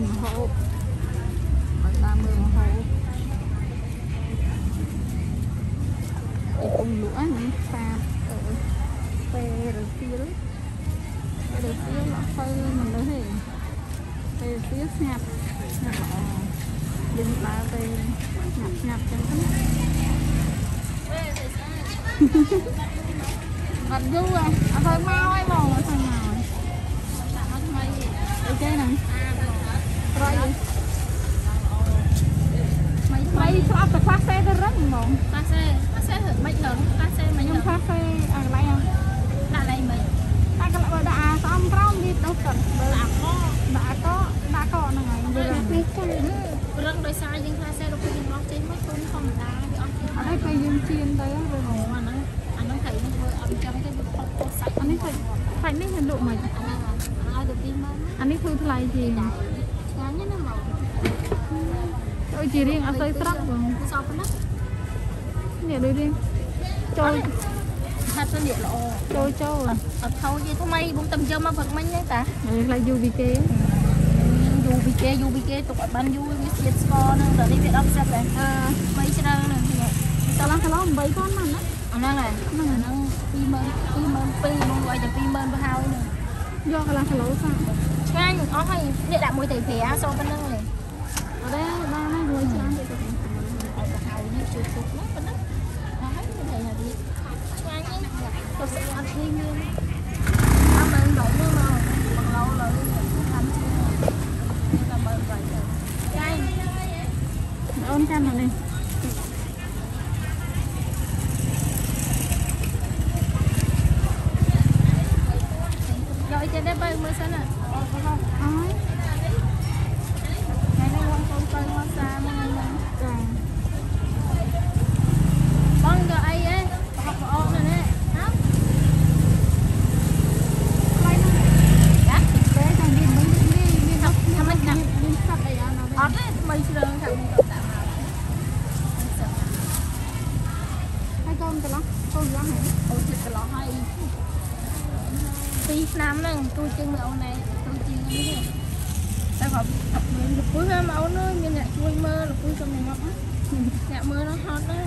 ម្ហូបឲ្យដើមមើលម្ហូបអីពុំលក់ហ្នឹងសាបអឺពេលរសៀលពេលរសៀលអត់ទៅមិនលើទេពេលរសៀលស្ងាត់ស្ងាត់ល្អយើងដើរពេលស្ងាត់ស្ងាត់ចឹងទៅអត់យូរអត់ទៅមកហើយបងអត់ទៅមកហើយអីគេហ្នឹងប្រៃ ថ្មីថ្មីស្អប់តែខ្លះសេទៅរឹងហ្មងប៉ាសេប៉ាសេមិនលងប៉ាសេមិនខ្ញុំលងខ្លះសេអាកន្លែងដាក់ឡៃមិនតែកន្លែងបើដាក់អាស្អំក្រោមវាដុសទឹកបើដាក់កដាក់កដាក់កហ្នឹងហើយវារឹងនេះចារឹងដោយសារយើងថាសេលោកយើងអស់ចេញមកទុនធម្មតាវាអស់ចេញអត់ឲ្យពេលយើងជៀនទៅវារឹងអូអាហ្នឹងអាហ្នឹងត្រូវនឹងធ្វើអត់ចាំទេវាផុតផុតសាច់អានេះសាច់សាច់នេះខ្ញុំលក់មិនអាហ្នឹងឲ្យទៅពីមកអានេះគឺថ្លៃជាងឆ្ងា ញ់ណាស់មកដូចជារៀងអត់សូវស្រស់បងសពណានេះដូចរៀងចូលហាត់ទៅនេះល្អចូលចូលអត់ថោយថ្មីបងតំយកមកព្រឹកមិញហ្នឹងតាហើយខ្លាច UVK យូពីគេយូពីគេទុកឲ្យបានយូរវាជាតិស្ករហ្នឹងដល់នេះវា10សិបដែរអឺបីច្រឹងហ្នឹងកន្លះគីឡូ8ផងណាណាអាហ្នឹងហើយហ្នឹងហ្នឹង20000 22000បងឲ្យតែ20000ទៅហើយហ្នឹងយកកន្លះគីឡូសា ឆ្ងាញ់អស់ហើយនេះដាក់មួយទៅប្រាសប៉ុណ្្នឹងឯងអត់ទេបានណាមួយច្រើនទៅទៅឲ្យទៅហើយនេះជួយទុកណាប៉ុណ្្នឹងអស់ហើយមិន thấy là đi ឆ្ងាញ់ហ្នឹងទៅស្អាតនេះមានអត់មិនបើមើលមកបងឡូឡើយខាំជឿតែមើលទៅឆ្ងាញ់ អូនកាន់នេះ យកទៀតទេបើមើលសិនណាអត់អត់ អើយ ថ្ងៃនេះបងកូនទៅមកសាហ្នឹងហ្នឹង ចា បងយកអីហ៎ប្រហុកប្រអកនេះណាហ៎ ថ្លៃណាស់ ចា តែខាងនេះមិននេះមានអត់ ថាមិនដាក់ មានស្កាត់អីអាណា អត់ទេថ្មីជ្រើងថាបងដាក់មក ហើយកូនកន្លះកូនកន្លះហ្នឹង អូជិតកន្លោះហើយពីរឆ្នាំហ្នឹងទូជាងមើលអូនឯងទូជាងនេះទេតែគាត់មានល ពុះហ្នឹងអូនអើយមានអ្នកជួយមើលលពុះទៅមកណាអ្នកមើលនោះហត់ណា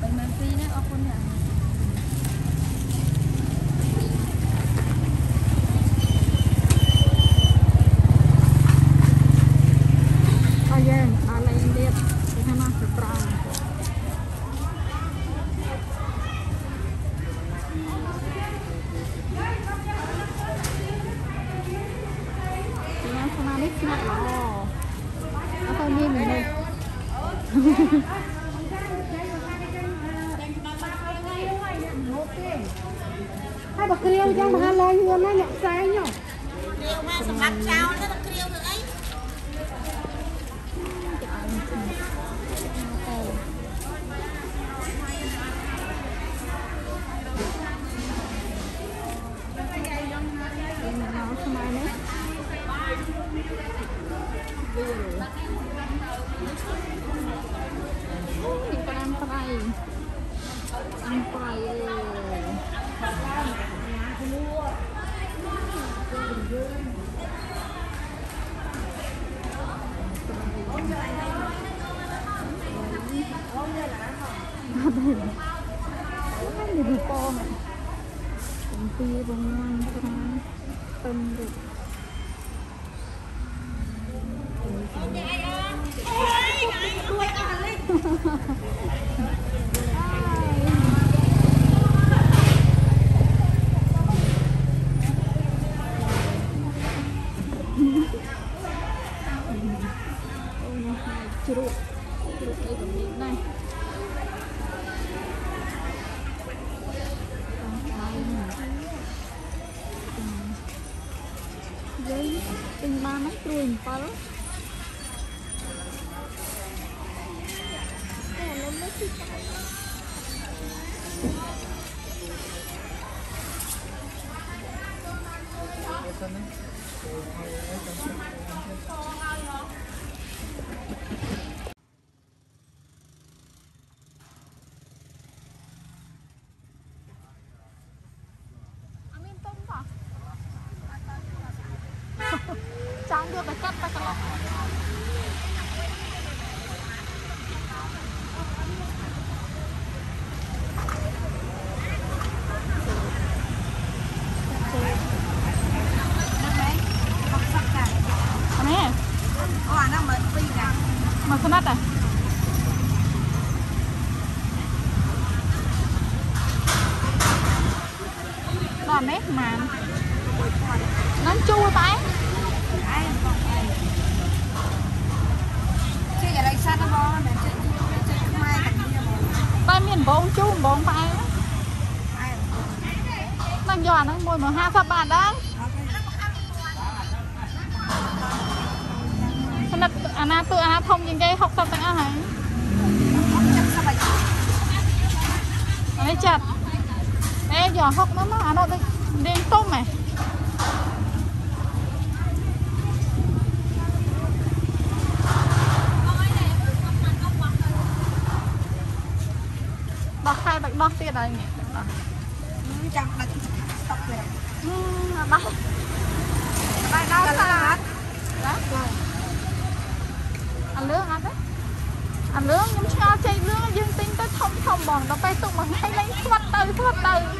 បីមែនពីរណាអរគុណណាស់អើ không chưa đủ chưa đủ cây của mình này dưới từng ba mét luôn bao Chẳng đưa cái cắt ta cả lọc. mét mà. Nó chua tái. Chị cái này xa nó bó Để Tay miền bóng chú bóng tay Đang giòn nó mùi một hai sắp bàn đó. Nó là tự á à, thông những cái học tập tăng á hả? Nó chặt. នឹងយកអាហ្នឹងមួយមក50បាតដែរអត់ទេស្និតអាណាទូអាណាធំជាងគេ60ទាំងអស់ហើយអត់ចិត្តសប្បាយអានេះ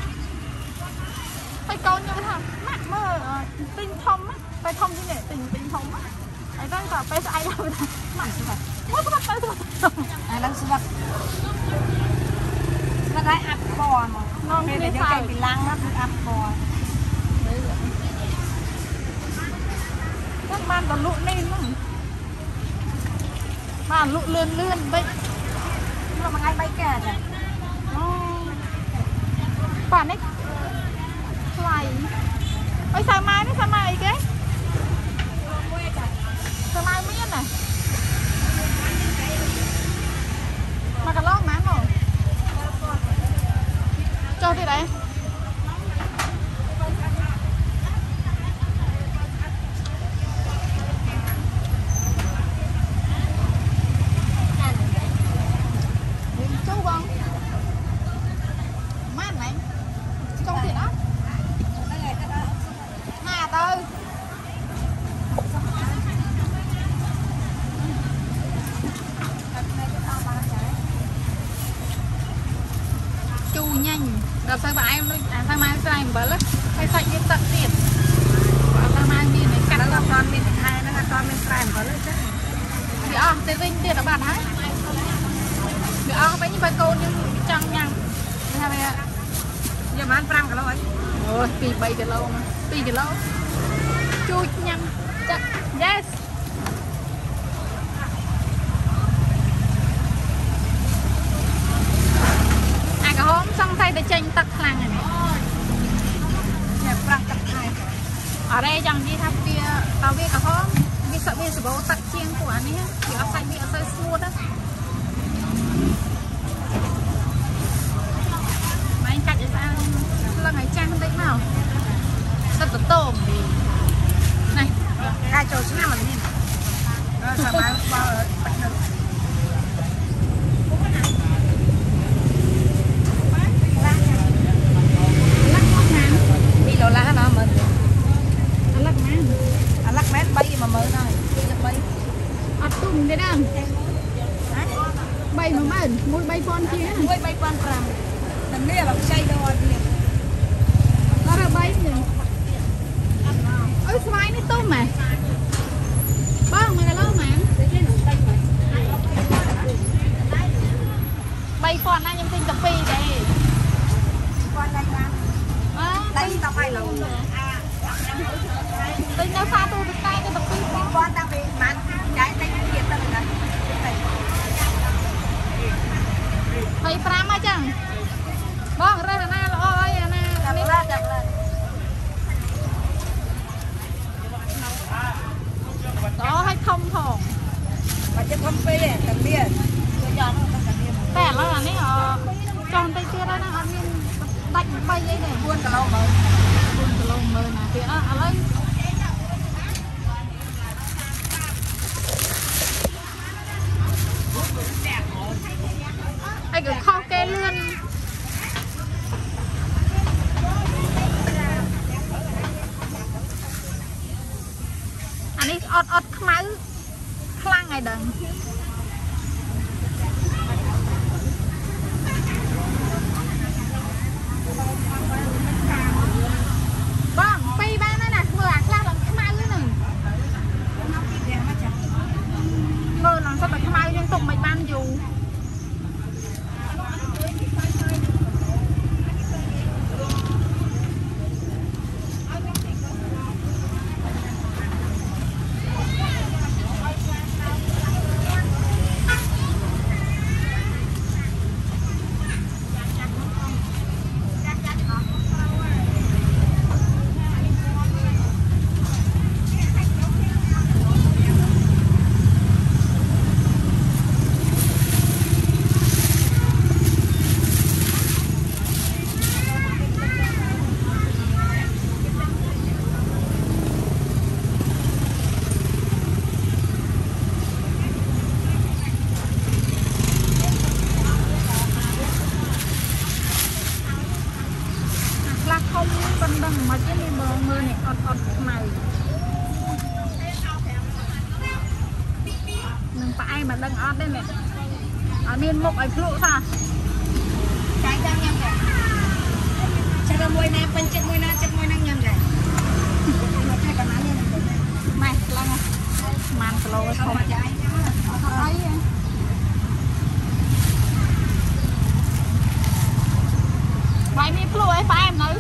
ហើយដល់តែពេលស្អែកដល់ថាម៉ាក់ស្វាត់មកស្វាត់ទៅស្វាត់ទៅអាហ្នឹងស្វាត់ស្វាត់ឲ្យអាប់ពណ៌មកនងពេលគ្នាដែលយើងសើចេញពីឡាំងមកគឺអាប់ពណ៌ហ្នឹងបានដល់លក់នេះហ្នឹងបានលក់លឿនលឿនបិចមកមួយថ្ងៃ3កែចាអូប៉ានេះថ្លៃអើយសាវម៉ាវនេះសាវម៉ាវអីគេ មួយចា សាវម៉ាវមានណាមកកន្លងម៉ានមកចុះទីដែរវិញចុះបងម៉ានហ្នឹងចុះទៀតអត់ ហ្នឹងហើយទៅដល់ ណាទៅ ដល់ថ្ងៃទៅដល់បានចា ជូរញ៉ាញ់ដល់ទៅផ្អែមដូចអាសាវម៉ាវស្រែអំបិលហើយសាច់វាទឹកទៀតអាសាវម៉ាវមានតែកាត់ ដល់ ទៅ អត់មានខែហ្នឹងអត់មានប្រែអំបិលទេចា វាអស់ទៅវិញទៀតដល់បាត់ហើយវាអស់វិញបើកូ នយើងចង់ញ៉ាំគេថាវាយកបាន5គីឡូហើយអូយ2 3គីឡូមក2គីឡូជូចញ៉ាំចាក់ yes អាក្រហមសង្ស័យតែចេញទឹកខ្លាំងហ្នឹងតែប្រាក់ទឹកខែអរេចង់និយាយថាវាតើវាក្រហមវាសក់វាសបោទឹកជាងពួកអានេះវាអត់សាច់វាអត់សូវស្ងួតណាម៉ែកាច់ឲ្យស្អាត លឹងឲ្យចាំងបន្តិចមកសិតតតមនេះខែចូលឆ្នាំមិនមានអឺសម័យបើបាច់នៅពីដុល្លារណាមើល អាលឹកណា អាឡាក់មែន3 10000ហើយ2 3 អត់ទុំទេណា3 10000មួយ3000ជាង មួយ3500នឹងនេះបើខ្ចីដល់អត់នេះ ដល់ទៅ3នេះអើស្វាយនេះទុំហ៎បង1គីឡូហ្មង3000ណា ខ្ញុំទិញតែ2ទេគាត់ដៃបានអើដៃ10ហើយឡូទិញនៅសាទូទៅតែទៅ2បងគាត់តាំងពីបានចាយតែទៀតទៅណា25អញ្ចឹងបងរើសអាណាល្អអីអាណាចាំនេះឡាចាំឡាល្អឲ្យធំផងបើចិត្តធំពេកតែនេះយកយកទៅតែនេះ តែឥឡូវអានេះអចង់តិចទៀតហើយណាអត់មានដាច់3អីទេ 4គីឡូមើល4គីឡូមើលណាទៀតអឥឡូវអីក៏ខុសគេលឿនអានេះអត់អត់ខ្មៅខ្លាំងហើយដឹងបងពីរបានហើយណាធ្វើអាខ្លះឡើងខ្មៅហ្នឹងមើលឡើងសុទ្ធតែខ្មៅយើង ទុកមិនបានយូរអាខ្លះធំប៉ុណ្ណឹងមិនទេនេះមើលមើលនេះ អត់អត់ខ្មៅនឹងផ្អែមមិនដឹងអត់ទេនេះអត់មានមុខឲ្យភ្លក់សោះចាយចាំញ៉ាំចាចាំមួយណាពេញចិត្តមួយណាចិត្តមួយហ្នឹងញ៉ាំចាមកតែកន្លងនេះម៉ែខ្លាំងហ៎ប្រហែលគីឡូធំមកចាយអត់អីទេបាយមានភ្លក់ឲ្យផ្អែមនៅ